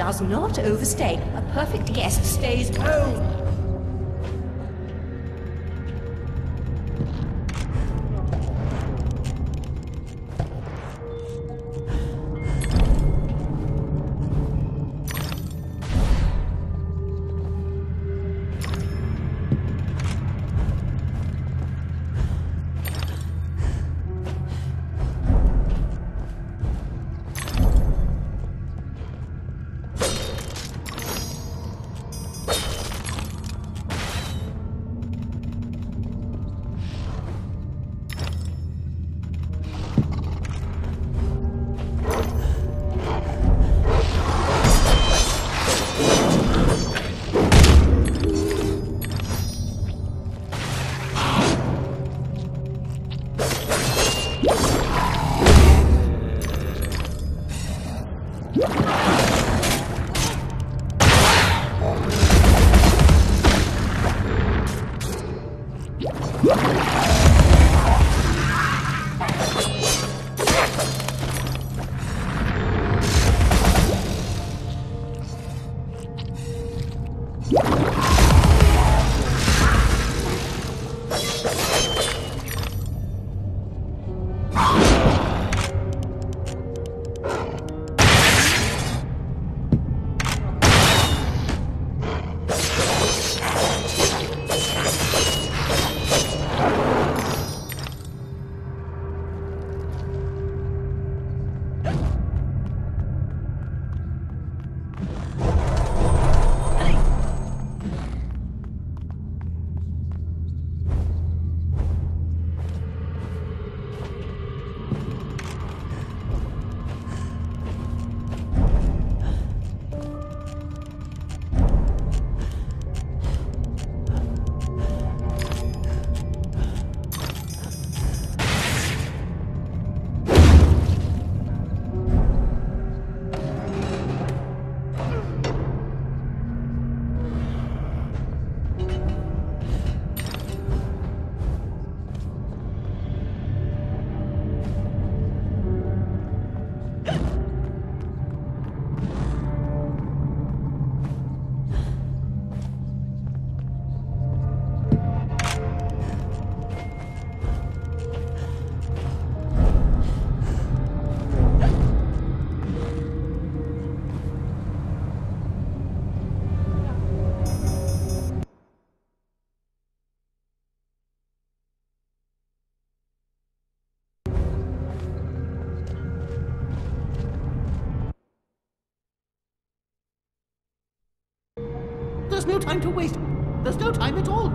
does not overstay. A perfect guest stays home. There's no time to waste. There's no time at all.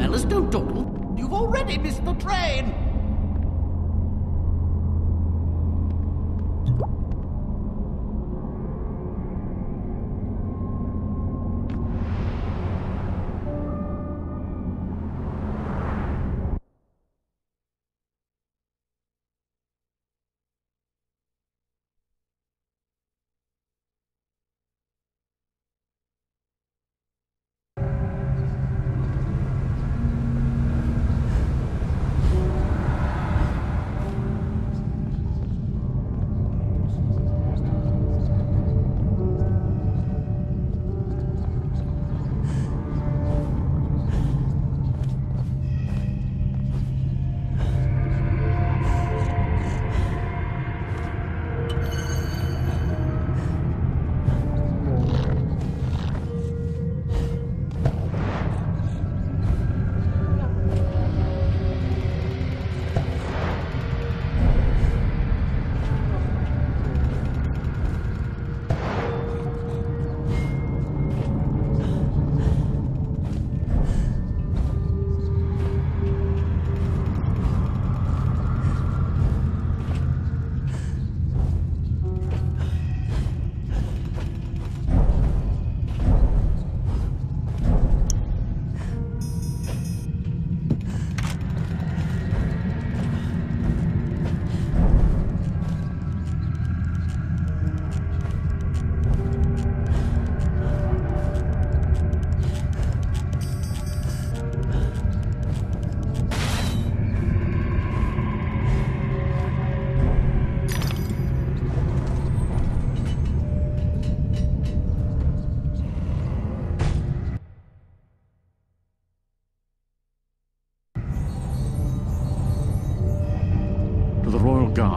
Alice, don't dawdle. You've already missed the train.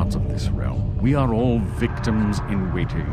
Of this realm. We are all victims in waiting.